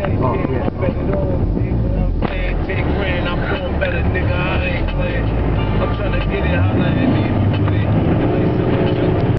Oh, yeah.